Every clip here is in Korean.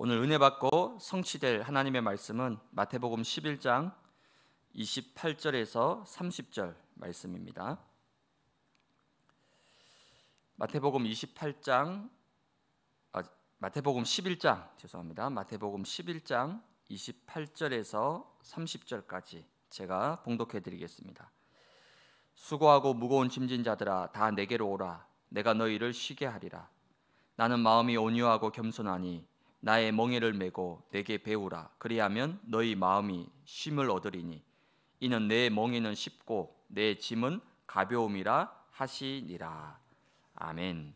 오늘 은혜 받고 성취될 하나님의 말씀은 마태복음 11장 28절에서 30절 말씀입니다. 마태복음 28장 아, 마태복음 11장 죄송합니다. 마태복음 11장 28절에서 30절까지 제가 봉독해 드리겠습니다. 수고하고 무거운 짐진 자들아 다 내게로 오라 내가 너희를 쉬게 하리라 나는 마음이 온유하고 겸손하니 나의 멍에를 메고 내게 배우라 그리하면 너희 마음이 쉼을 얻으리니 이는 내 멍에는 쉽고 내 짐은 가벼움이라 하시니라 아멘.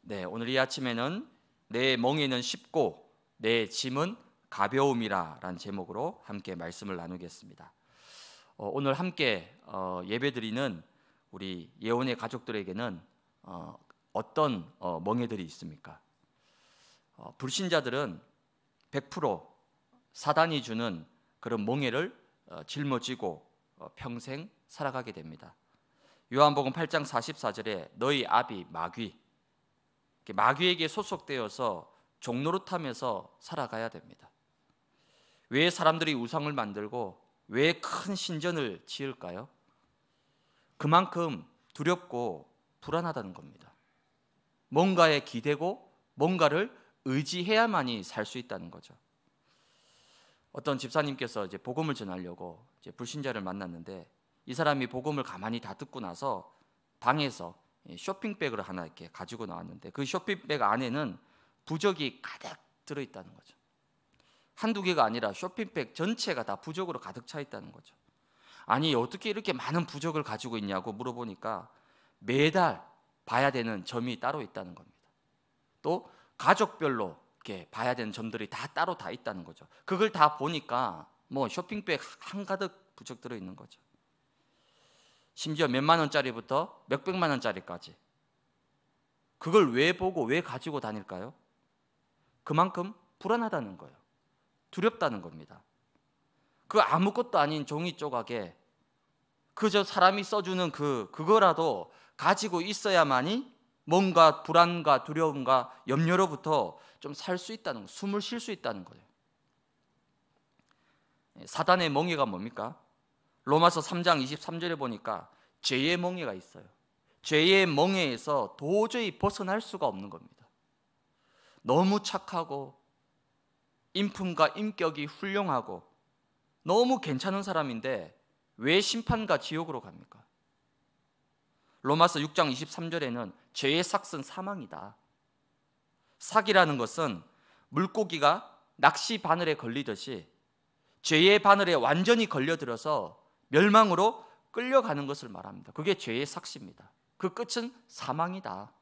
네, 오늘 이 아침에는 내 멍에는 쉽고 내 짐은 가벼움이라라는 제목으로 함께 말씀을 나누겠습니다. 어, 오늘 함께 어, 예배드리는 우리 예원의 가족들에게는 어, 어떤 어, 멍에들이 있습니까? 어, 불신자들은 100% 사단이 주는 그런 멍에를 어, 짊어지고 어, 평생 살아가게 됩니다. 요한복음 8장 44절에 너희 아비 마귀 마귀에게 소속되어서 종노릇하면서 살아가야 됩니다. 왜 사람들이 우상을 만들고 왜 큰 신전을 지을까요? 그만큼 두렵고 불안하다는 겁니다. 뭔가에 기대고 뭔가를 의지해야만이 살 수 있다는 거죠. 어떤 집사님께서 이제 복음을 전하려고 이제 불신자를 만났는데 이 사람이 복음을 가만히 다 듣고 나서 방에서 쇼핑백을 하나 이렇게 가지고 나왔는데 그 쇼핑백 안에는 부적이 가득 들어 있다는 거죠. 한두 개가 아니라 쇼핑백 전체가 다 부적으로 가득 차 있다는 거죠. 아니 어떻게 이렇게 많은 부적을 가지고 있냐고 물어보니까 매달 봐야 되는 점이 따로 있다는 겁니다. 또 가족별로 이렇게 봐야 되는 점들이 다 따로 다 있다는 거죠. 그걸 다 보니까 뭐 쇼핑백 한가득 부적 들어 있는 거죠. 심지어 몇만 원짜리부터 몇백만 원짜리까지. 그걸 왜 보고 왜 가지고 다닐까요? 그만큼 불안하다는 거예요. 두렵다는 겁니다. 그 아무것도 아닌 종이 조각에 그저 사람이 써주는 그 그거라도 가지고 있어야만이 뭔가 불안과 두려움과 염려로부터 좀 살 수 있다는 거, 숨을 쉴 수 있다는 거예요. 사단의 멍에가 뭡니까? 로마서 3장 23절에 보니까 죄의 멍에가 있어요. 죄의 멍에에서 도저히 벗어날 수가 없는 겁니다. 너무 착하고 인품과 인격이 훌륭하고 너무 괜찮은 사람인데 왜 심판과 지옥으로 갑니까? 로마서 6장 23절에는 죄의 삭은 사망이다. 사기라는 것은 물고기가 낚시 바늘에 걸리듯이 죄의 바늘에 완전히 걸려들어서 멸망으로 끌려가는 것을 말합니다. 그게 죄의 삭시입니다. 그 끝은 사망이다.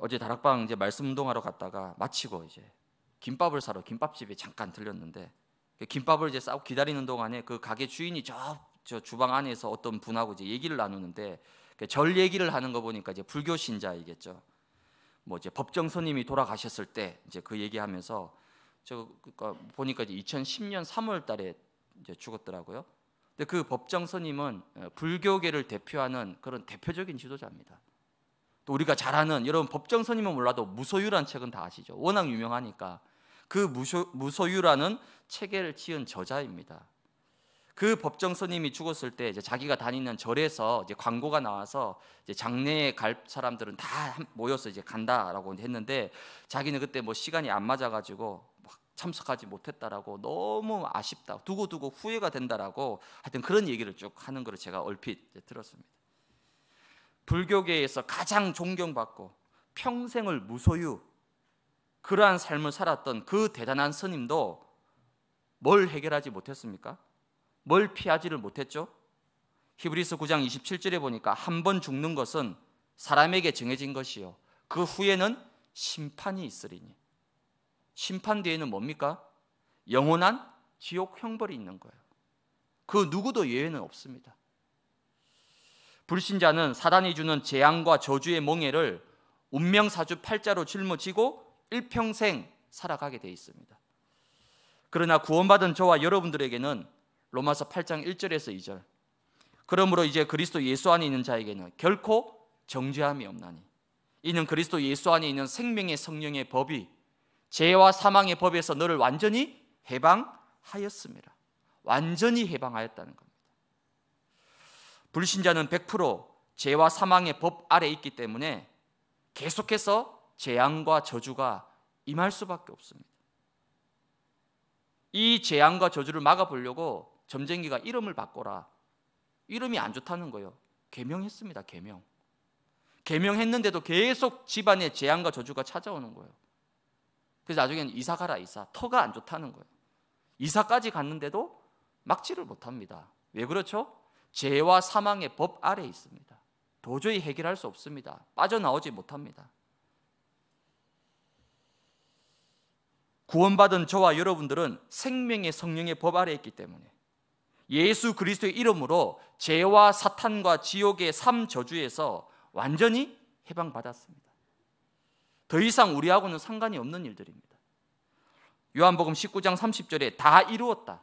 어제 다락방 이제 말씀 운동하러 갔다가 마치고 이제 김밥을 사러 김밥집에 잠깐 들렸는데 그 김밥을 이제 싸고 기다리는 동안에 그 가게 주인이 저 저 주방 안에서 어떤 분하고 이제 얘기를 나누는데 그절 얘기를 하는 거 보니까 이제 불교 신자이겠죠. 뭐 이제 법정 스님이 돌아가셨을 때 이제 그 얘기하면서 저 그러니까 보니까 이제 2010년 3월달에 이제 죽었더라고요. 근데 그 법정 스님은 어, 불교계를 대표하는 그런 대표적인 지도자입니다. 또 우리가 잘 아는 여러분 법정 스님은 몰라도 무소유란 책은 다 아시죠? 워낙 유명하니까 그 무소, 무소유라는 책을 지은 저자입니다. 그 법정 스님이 죽었을 때 이제 자기가 다니는 절에서 이제 광고가 나와서 이제 장례에 갈 사람들은 다 모여서 이제 간다라고 했는데 자기는 그때 뭐 시간이 안 맞아가지고 막 참석하지 못했다라고 너무 아쉽다 두고 두고 후회가 된다라고 하여튼 그런 얘기를 쭉 하는 걸 제가 얼핏 들었습니다. 불교계에서 가장 존경받고 평생을 무소유 그러한 삶을 살았던 그 대단한 스님도 뭘 해결하지 못했습니까? 뭘 피하지를 못했죠? 히브리서 9장 27절에 보니까 한 번 죽는 것은 사람에게 정해진 것이요. 그 후에는 심판이 있으리니. 심판 뒤에는 뭡니까? 영원한 지옥 형벌이 있는 거예요. 그 누구도 예외는 없습니다. 불신자는 사단이 주는 재앙과 저주의 멍해를 운명사주 팔자로 짊어지고 일평생 살아가게 되어 있습니다. 그러나 구원받은 저와 여러분들에게는 로마서 8장 1절에서 2절. 그러므로 이제 그리스도 예수 안에 있는 자에게는 결코 정죄함이 없나니 이는 그리스도 예수 안에 있는 생명의 성령의 법이 죄와 사망의 법에서 너를 완전히 해방하였습니다. 완전히 해방하였다는 겁니다. 불신자는 100% 죄와 사망의 법 아래 있기 때문에 계속해서 재앙과 저주가 임할 수밖에 없습니다. 이 재앙과 저주를 막아보려고 점쟁이가 이름을 바꿔라. 이름이 안 좋다는 거예요. 개명했습니다. 개명. 개명했는데도 계속 집안에 재앙과 저주가 찾아오는 거예요. 그래서 나중에는 이사 가라 이사. 터가 안 좋다는 거예요. 이사까지 갔는데도 막지를 못합니다. 왜 그렇죠? 죄와 사망의 법 아래 있습니다. 도저히 해결할 수 없습니다. 빠져나오지 못합니다. 구원받은 저와 여러분들은 생명의 성령의 법 아래 있기 때문에 예수 그리스도의 이름으로 죄와 사탄과 지옥의 삼 저주에서 완전히 해방받았습니다. 더 이상 우리하고는 상관이 없는 일들입니다. 요한복음 19장 30절에 다 이루었다.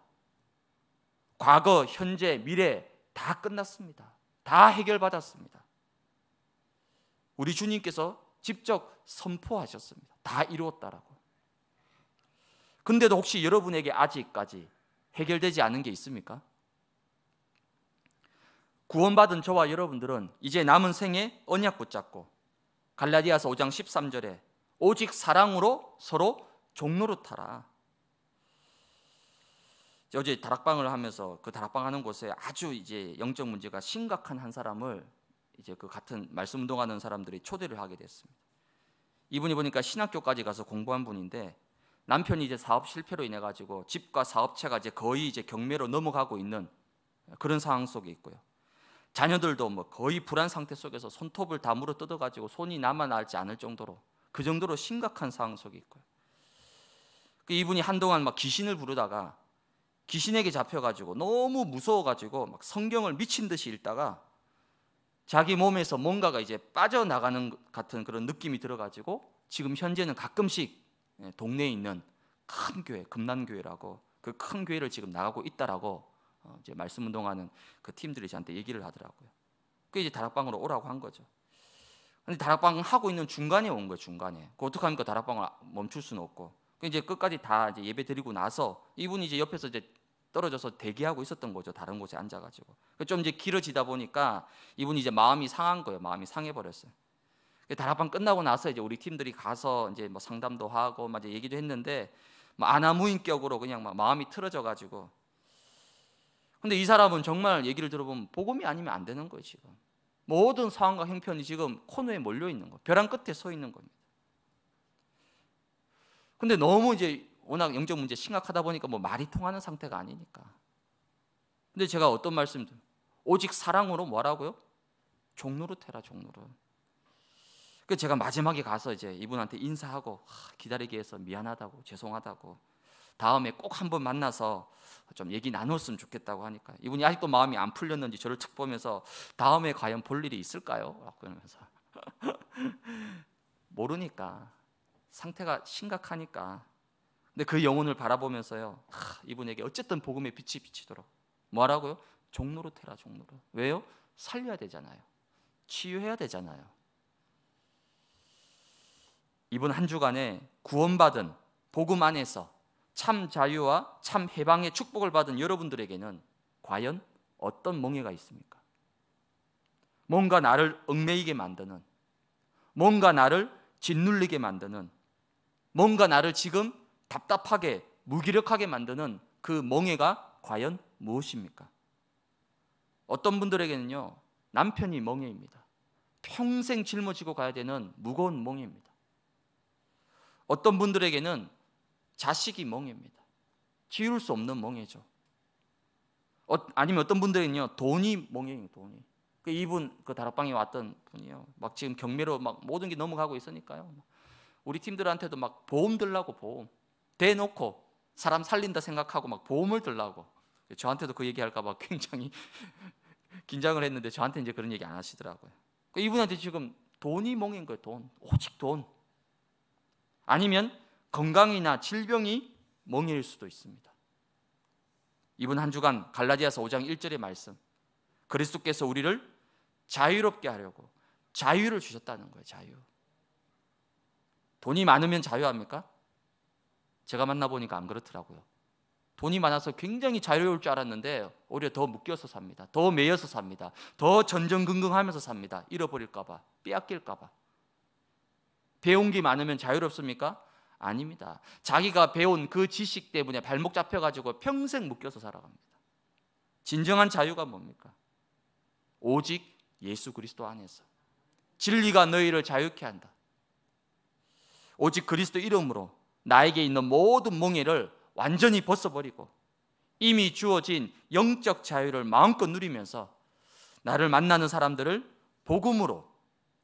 과거, 현재, 미래 다 끝났습니다. 다 해결받았습니다. 우리 주님께서 직접 선포하셨습니다. 다 이루었다라고. 근데도 혹시 여러분에게 아직까지 해결되지 않은 게 있습니까? 구원받은 저와 여러분들은 이제 남은 생에 언약 붙잡고 갈라디아서 5장 13절에 오직 사랑으로 서로 타라. 어제 다락방을 하면서 그 다락방 하는 곳에 아주 이제 영적 문제가 심각한 한 사람을 이제 그 같은 말씀 운동하는 사람들이 초대를 하게 됐습니다. 이분이 보니까 신학교까지 가서 공부한 분인데 남편이 이제 사업 실패로 인해 가지고 집과 사업체가 이제 거의 이제 경매로 넘어가고 있는 그런 상황 속에 있고요. 자녀들도 뭐 거의 불안 상태 속에서 손톱을 다 물어 뜯어 가지고 손이 남아나지 않을 정도로 그 정도로 심각한 상황 속에 있고요. 그 이분이 한동안 막 귀신을 부르다가 귀신에게 잡혀가지고 너무 무서워가지고 막 성경을 미친 듯이 읽다가 자기 몸에서 뭔가가 이제 빠져나가는 같은 그런 느낌이 들어가지고 지금 현재는 가끔씩 예, 동네에 있는 큰 교회, 금난교회라고 그 큰 교회를 지금 나가고 있다라고 어, 이제 말씀 운동하는 그 팀들이 저한테 얘기를 하더라고요. 그 이제 다락방으로 오라고 한 거죠. 근데 다락방 하고 있는 중간에 온 거예요. 중간에. 그 어떻게 합니까? 다락방을 멈출 수는 없고. 그 이제 끝까지 다 이제 예배 드리고 나서 이분이 이제 옆에서 이제 떨어져서 대기하고 있었던 거죠. 다른 곳에 앉아가지고. 그좀 이제 길어지다 보니까 이분이 이제 마음이 상한 거예요. 마음이 상해 버렸어요. 그 다락방 끝나고 나서 이제 우리 팀들이 가서 이제 뭐 상담도 하고 막 이제 얘기도 했는데 뭐 아나무인격으로 그냥 막 마음이 틀어져 가지고 근데 이 사람은 정말 얘기를 들어보면 복음이 아니면 안 되는 거예요 지금. 모든 상황과 형편이 지금 코너에 몰려 있는 거 벼랑 끝에 서 있는 겁니다. 근데 너무 이제 워낙 영적 문제 심각하다 보니까 뭐 말이 통하는 상태가 아니니까. 근데 제가 어떤 말씀 오직 사랑으로 뭐라고요? 종로로 태라 종로로. 그 제가 마지막에 가서 이제 이분한테 인사하고 기다리게 해서 미안하다고 죄송하다고 다음에 꼭 한번 만나서 좀 얘기 나눴으면 좋겠다고 하니까 이분이 아직도 마음이 안 풀렸는지 저를 툭 보면서 다음에 과연 볼 일이 있을까요? 라고 그러면서 모르니까 상태가 심각하니까 근데 그 영혼을 바라보면서요 하, 이분에게 어쨌든 복음의 빛이 비치도록 뭐라고요? 종로로 태라 종로로 왜요? 살려야 되잖아요 치유해야 되잖아요 이번 한 주간에 구원받은 복음 안에서 참 자유와 참 해방의 축복을 받은 여러분들에게는 과연 어떤 멍해가 있습니까? 뭔가 나를 얽매이게 만드는 뭔가 나를 짓눌리게 만드는 뭔가 나를 지금 답답하게 무기력하게 만드는 그 멍해가 과연 무엇입니까? 어떤 분들에게는요 남편이 멍해입니다. 평생 짊어지고 가야 되는 무거운 멍해입니다. 어떤 분들에게는 자식이 멍해입니다. 지울 수 없는 멍해죠. 어, 아니면 어떤 분들은요 돈이 멍해요 돈이. 그 이분 그 다락방에 왔던 분이요. 막 지금 경매로 막 모든 게 넘어가고 있으니까요. 우리 팀들한테도 막 보험 들라고 보험 대놓고 사람 살린다 생각하고 막 보험을 들라고 저한테도 그 얘기할까봐 굉장히 긴장을 했는데 저한테 이제 그런 얘기 안 하시더라고요. 그 이분한테 지금 돈이 멍인 거예요. 돈 오직 돈. 아니면 건강이나 질병이 멍해일 수도 있습니다. 이번 한 주간 갈라디아서 5장 1절의 말씀. 그리스도께서 우리를 자유롭게 하려고 자유를 주셨다는 거예요. 자유. 돈이 많으면 자유합니까? 제가 만나보니까 안 그렇더라고요. 돈이 많아서 굉장히 자유로울 줄 알았는데 오히려 더 묶여서 삽니다. 더 매여서 삽니다. 더 전전긍긍하면서 삽니다. 잃어버릴까봐, 빼앗길까봐. 배운 게 많으면 자유롭습니까? 아닙니다. 자기가 배운 그 지식 때문에 발목 잡혀가지고 평생 묶여서 살아갑니다. 진정한 자유가 뭡니까? 오직 예수 그리스도 안에서. 진리가 너희를 자유케 한다. 오직 그리스도 이름으로 나에게 있는 모든 몽해를 완전히 벗어버리고 이미 주어진 영적 자유를 마음껏 누리면서 나를 만나는 사람들을 복음으로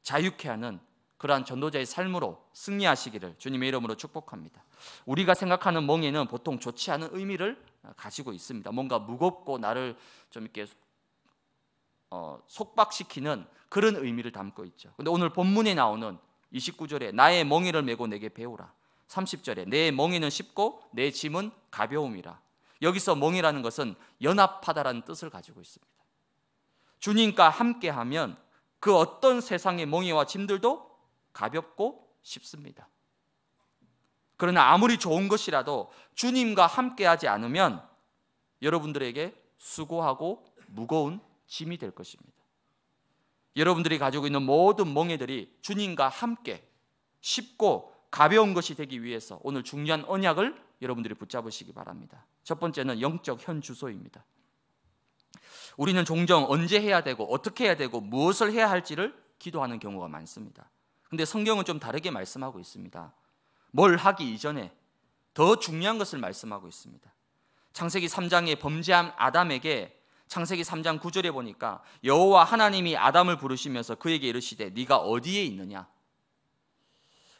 자유케 하는 그러한 전도자의 삶으로 승리하시기를 주님의 이름으로 축복합니다. 우리가 생각하는 멍에는 보통 좋지 않은 의미를 가지고 있습니다. 뭔가 무겁고 나를 좀 이렇게 어, 속박시키는 그런 의미를 담고 있죠. 근데 오늘 본문에 나오는 29절에 나의 멍에를 메고 내게 배우라. 30절에 내 멍에는 쉽고 내 짐은 가벼움이라. 여기서 멍이라는 것은 연합하다라는 뜻을 가지고 있습니다. 주님과 함께하면 그 어떤 세상의 멍에와 짐들도 가볍고 쉽습니다. 그러나 아무리 좋은 것이라도 주님과 함께하지 않으면 여러분들에게 수고하고 무거운 짐이 될 것입니다. 여러분들이 가지고 있는 모든 멍에들이 주님과 함께 쉽고 가벼운 것이 되기 위해서 오늘 중요한 언약을 여러분들이 붙잡으시기 바랍니다. 첫 번째는 영적 현 주소입니다. 우리는 종종 언제 해야 되고 어떻게 해야 되고 무엇을 해야 할지를 기도하는 경우가 많습니다. 근데 성경은 좀 다르게 말씀하고 있습니다. 뭘 하기 이전에 더 중요한 것을 말씀하고 있습니다. 창세기 3장에 범죄한 아담에게 창세기 3장 9절에 보니까 여호와 하나님이 아담을 부르시면서 그에게 이르시되 네가 어디에 있느냐?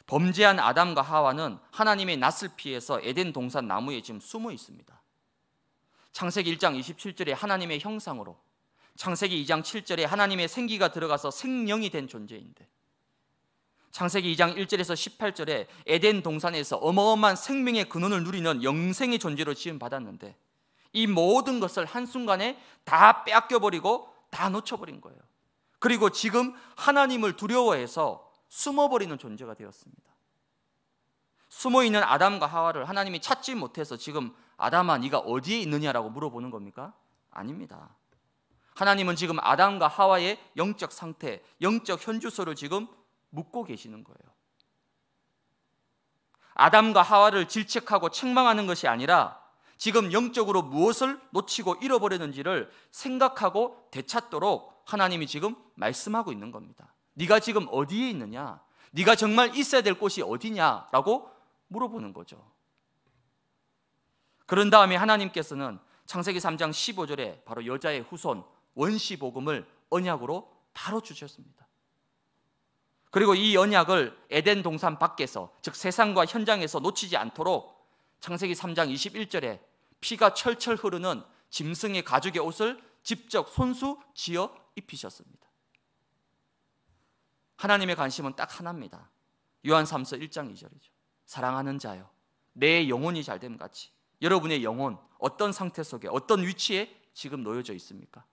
범죄한 아담과 하와는 하나님의 낯을 피해서 에덴 동산 나무에 지금 숨어 있습니다. 창세기 1장 27절에 하나님의 형상으로 창세기 2장 7절에 하나님의 생기가 들어가서 생명이 된 존재인데 창세기 2장 1절에서 18절에 에덴 동산에서 어마어마한 생명의 근원을 누리는 영생의 존재로 지음 받았는데 이 모든 것을 한순간에 다 빼앗겨 버리고 다 놓쳐 버린 거예요. 그리고 지금 하나님을 두려워해서 숨어 버리는 존재가 되었습니다. 숨어 있는 아담과 하와를 하나님이 찾지 못해서 지금 아담아 네가 어디에 있느냐라고 물어보는 겁니까? 아닙니다. 하나님은 지금 아담과 하와의 영적 상태, 영적 현주소를 지금 묻고 계시는 거예요. 아담과 하와를 질책하고 책망하는 것이 아니라 지금 영적으로 무엇을 놓치고 잃어버렸는지를 생각하고 되찾도록 하나님이 지금 말씀하고 있는 겁니다. 네가 지금 어디에 있느냐? 네가 정말 있어야 될 곳이 어디냐라고 물어보는 거죠. 그런 다음에 하나님께서는 창세기 3장 15절에 바로 여자의 후손 원시 복음을 언약으로 바로 주셨습니다. 그리고 이 언약을 에덴 동산 밖에서 즉 세상과 현장에서 놓치지 않도록 창세기 3장 21절에 피가 철철 흐르는 짐승의 가죽의 옷을 직접 손수 지어 입히셨습니다. 하나님의 관심은 딱 하나입니다. 요한 3서 1장 2절이죠. 사랑하는 자요. 내 영혼이 잘됨 같이 여러분의 영혼 어떤 상태 속에 어떤 위치에 지금 놓여져 있습니까?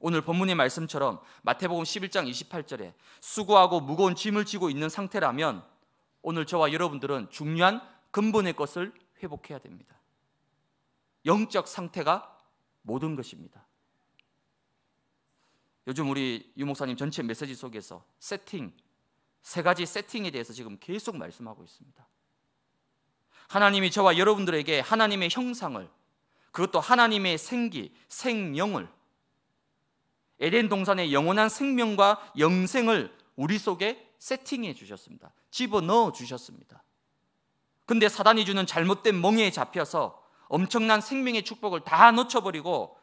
오늘 본문의 말씀처럼 마태복음 11장 28절에 수고하고 무거운 짐을 지고 있는 상태라면 오늘 저와 여러분들은 중요한 근본의 것을 회복해야 됩니다. 영적 상태가 모든 것입니다. 요즘 우리 유 목사님 전체 메시지 속에서 세팅 세 가지 세팅에 대해서 지금 계속 말씀하고 있습니다. 하나님이 저와 여러분들에게 하나님의 형상을 그것도 하나님의 생기, 생명을 에덴 동산의 영원한 생명과 영생을 우리 속에 세팅해 주셨습니다. 집어 넣어 주셨습니다. 근데 사단이 주는 잘못된 멍에 잡혀서 엄청난 생명의 축복을 다 놓쳐버리고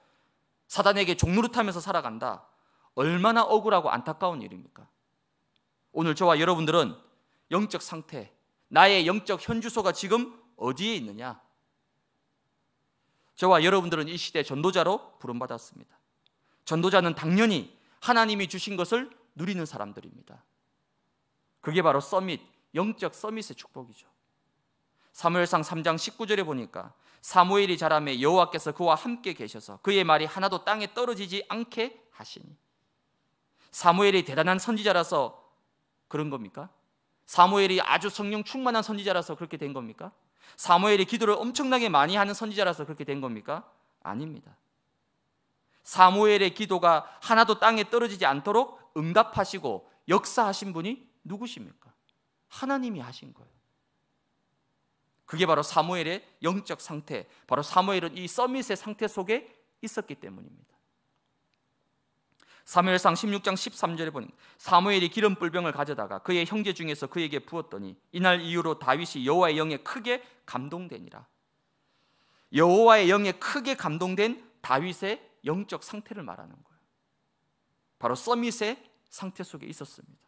사단에게 종노릇하면서 살아간다. 얼마나 억울하고 안타까운 일입니까? 오늘 저와 여러분들은 영적 상태, 나의 영적 현주소가 지금 어디에 있느냐? 저와 여러분들은 이 시대 전도자로 부름받았습니다. 전도자는 당연히 하나님이 주신 것을 누리는 사람들입니다. 그게 바로 서밋, 영적 서밋의 축복이죠. 사무엘상 3장 19절에 보니까 사무엘이 자라매 여호와께서 그와 함께 계셔서 그의 말이 하나도 땅에 떨어지지 않게 하시니 사무엘이 대단한 선지자라서 그런 겁니까? 사무엘이 아주 성령 충만한 선지자라서 그렇게 된 겁니까? 사무엘이 기도를 엄청나게 많이 하는 선지자라서 그렇게 된 겁니까? 아닙니다. 사무엘의 기도가 하나도 땅에 떨어지지 않도록 응답하시고 역사하신 분이 누구십니까? 하나님이 하신 거예요. 그게 바로 사무엘의 영적 상태, 바로 사무엘은 이 서밋의 상태 속에 있었기 때문입니다. 사무엘상 16장 13절에 보니 사무엘이 기름 뿔병을 가져다가 그의 형제 중에서 그에게 부었더니 이날 이후로 다윗이 여호와의 영에 크게 감동되니라. 여호와의 영에 크게 감동된 다윗의 영적 상태를 말하는 거예요. 바로 서밋의 상태 속에 있었습니다.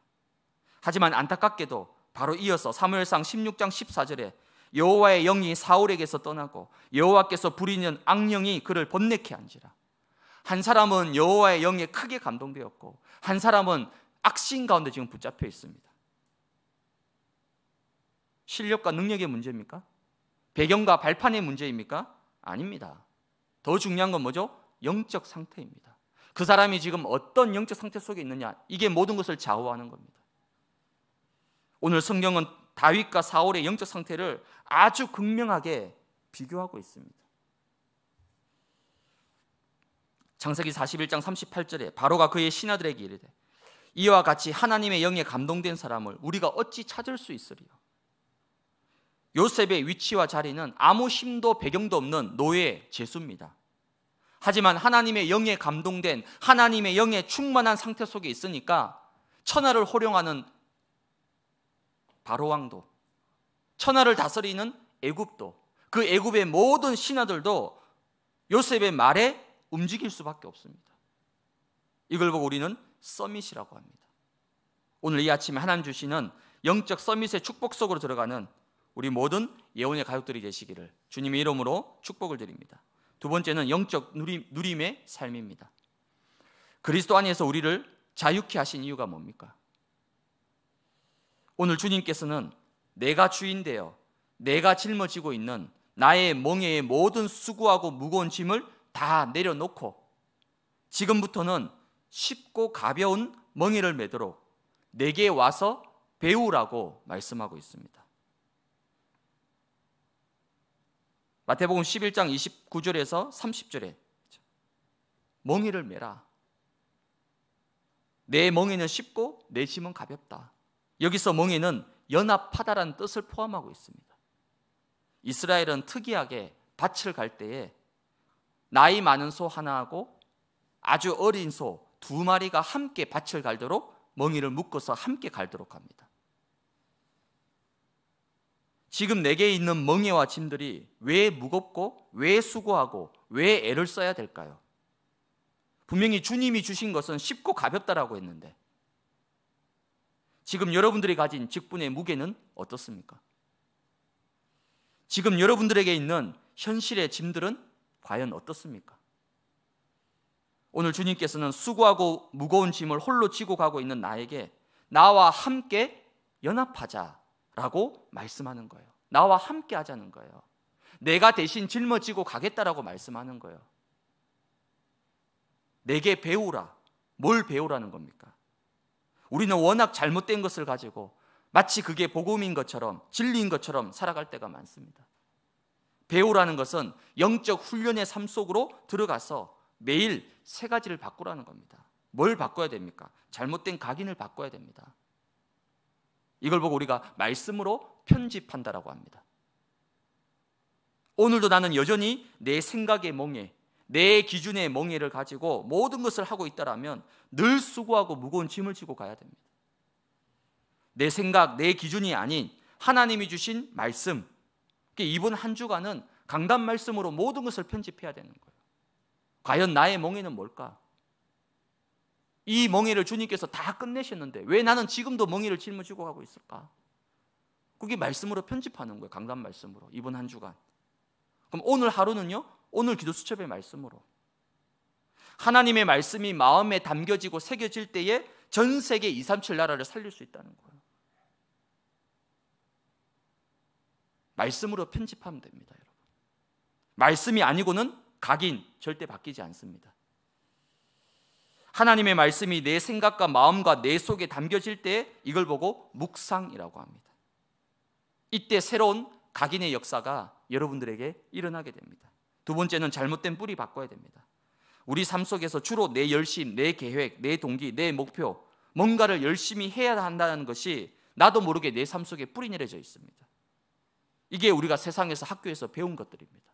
하지만 안타깝게도 바로 이어서 사무엘상 16장 14절에 여호와의 영이 사울에게서 떠나고 여호와께서 부리는 악령이 그를 번뇌케 한지라. 한 사람은 여호와의 영에 크게 감동되었고 한 사람은 악신 가운데 지금 붙잡혀 있습니다. 실력과 능력의 문제입니까? 배경과 발판의 문제입니까? 아닙니다. 더 중요한 건 뭐죠? 영적 상태입니다. 그 사람이 지금 어떤 영적 상태 속에 있느냐, 이게 모든 것을 좌우하는 겁니다. 오늘 성경은 다윗과 사울의 영적 상태를 아주 극명하게 비교하고 있습니다. 창세기 41장 38절에 바로가 그의 신하들에게 이르되 이와 같이 하나님의 영에 감동된 사람을 우리가 어찌 찾을 수 있으리요? 요셉의 위치와 자리는 아무 힘도 배경도 없는 노예 제수입니다. 하지만 하나님의 영에 감동된 하나님의 영에 충만한 상태 속에 있으니까 천하를 호령하는 바로 왕도 천하를 다스리는 애굽도 그 애굽의 모든 신하들도 요셉의 말에 움직일 수밖에 없습니다. 이걸 보고 우리는 서밋이라고 합니다. 오늘 이 아침에 하나님 주시는 영적 서밋의 축복 속으로 들어가는 우리 모든 예언의 가족들이 되시기를 주님의 이름으로 축복을 드립니다. 두 번째는 영적 누림, 누림 의 삶입니다. 그리스도 안에서 우리를 자유케 하신 이유가 뭡니까? 오늘 주님께서는 내가 주인 되어 내가 짊어지고 있는 나의 멍에의 모든 수고하고 무거운 짐을 다 내려놓고 지금부터는 쉽고 가벼운 멍에를 매도록 내게 와서 배우라고 말씀하고 있습니다. 마태복음 11장 29절에서 30절에 멍에를 매라. 내 멍에는 쉽고 내 짐은 가볍다. 여기서 멍에는 연합하다라는 뜻을 포함하고 있습니다. 이스라엘은 특이하게 밭을 갈 때에 나이 많은 소 하나하고 아주 어린 소 두 마리가 함께 밭을 갈도록 멍이를 묶어서 함께 갈도록 합니다. 지금 내게 있는 멍에와 짐들이 왜 무겁고 왜 수고하고 왜 애를 써야 될까요? 분명히 주님이 주신 것은 쉽고 가볍다라고 했는데 지금 여러분들이 가진 직분의 무게는 어떻습니까? 지금 여러분들에게 있는 현실의 짐들은 과연 어떻습니까? 오늘 주님께서는 수고하고 무거운 짐을 홀로 지고 가고 있는 나에게 나와 함께 연합하자 라고 말씀하는 거예요. 나와 함께 하자는 거예요. 내가 대신 짊어지고 가겠다라고 말씀하는 거예요. 내게 배우라. 뭘 배우라는 겁니까? 우리는 워낙 잘못된 것을 가지고 마치 그게 복음인 것처럼 진리인 것처럼 살아갈 때가 많습니다. 배우라는 것은 영적 훈련의 삶 속으로 들어가서 매일 세 가지를 바꾸라는 겁니다. 뭘 바꿔야 됩니까? 잘못된 각인을 바꿔야 됩니다. 이걸 보고 우리가 말씀으로 편집한다라고 합니다. 오늘도 나는 여전히 내 생각의 멍에, 내 기준의 멍에를 가지고 모든 것을 하고 있다라면 늘 수고하고 무거운 짐을 지고 가야 됩니다. 내 생각, 내 기준이 아닌 하나님이 주신 말씀, 이번 한 주간은 강단 말씀으로 모든 것을 편집해야 되는 거예요. 과연 나의 멍에는 뭘까? 이 멍에를 주님께서 다 끝내셨는데 왜 나는 지금도 멍에를 짊어지고 가고 있을까? 그게 말씀으로 편집하는 거예요. 강단 말씀으로 이번 한 주간. 그럼 오늘 하루는요? 오늘 기도 수첩의 말씀으로 하나님의 말씀이 마음에 담겨지고 새겨질 때에 전 세계 237 나라를 살릴 수 있다는 거예요. 말씀으로 편집하면 됩니다, 여러분. 말씀이 아니고는 각인 절대 바뀌지 않습니다. 하나님의 말씀이 내 생각과 마음과 내 속에 담겨질 때 이걸 보고 묵상이라고 합니다. 이때 새로운 각인의 역사가 여러분들에게 일어나게 됩니다. 두 번째는 잘못된 뿌리 바꿔야 됩니다. 우리 삶 속에서 주로 내 열심, 내 계획, 내 동기, 내 목표, 뭔가를 열심히 해야 한다는 것이 나도 모르게 내 삶 속에 뿌리 내려져 있습니다. 이게 우리가 세상에서 학교에서 배운 것들입니다.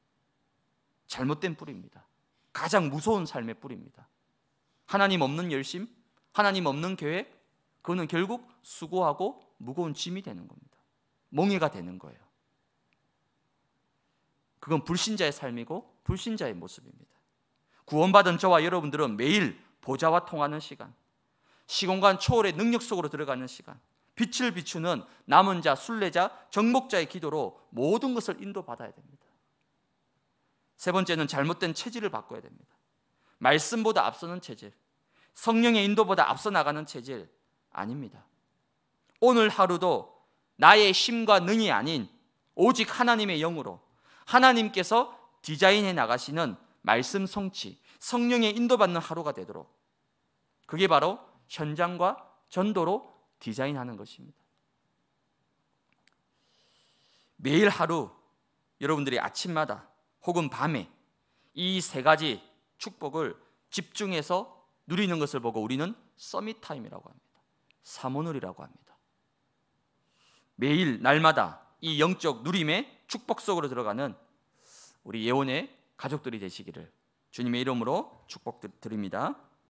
잘못된 뿌리입니다. 가장 무서운 삶의 뿌리입니다. 하나님 없는 열심, 하나님 없는 계획, 그거는 결국 수고하고 무거운 짐이 되는 겁니다. 몽해가 되는 거예요. 그건 불신자의 삶이고 불신자의 모습입니다. 구원받은 저와 여러분들은 매일 보좌와 통하는 시간, 시공간 초월의 능력 속으로 들어가는 시간, 빛을 비추는 남은 자, 순례자, 정복자의 기도로 모든 것을 인도받아야 됩니다. 세 번째는 잘못된 체질을 바꿔야 됩니다. 말씀보다 앞서는 체질, 성령의 인도보다 앞서 나가는 체질 아닙니다. 오늘 하루도 나의 힘과 능이 아닌 오직 하나님의 영으로 하나님께서 디자인해 나가시는 말씀 성취, 성령의 인도받는 하루가 되도록 그게 바로 현장과 전도로 디자인하는 것입니다. 매일 하루 여러분들이 아침마다 혹은 밤에 이 세 가지 축복을 집중해서 누리는 것을 보고 우리는 서밋 타임이라고 합니다. 사모놀이라고 합니다. 매일 날마다 이 영적 누림의 축복 속으로 들어가는 우리 예원의 가족들이 되시기를 주님의 이름으로 축복 드립니다.